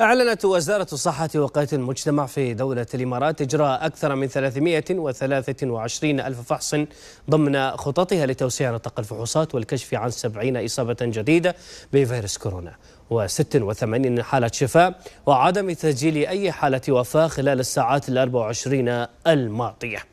أعلنت وزارة الصحة وقاية المجتمع في دولة الإمارات إجراء أكثر من 323 ألف فحص ضمن خططها لتوسيع نطاق الفحوصات والكشف عن 70 إصابة جديدة بفيروس كورونا و86 حالة شفاء وعدم تسجيل أي حالة وفاة خلال الساعات ال 24 الماضية.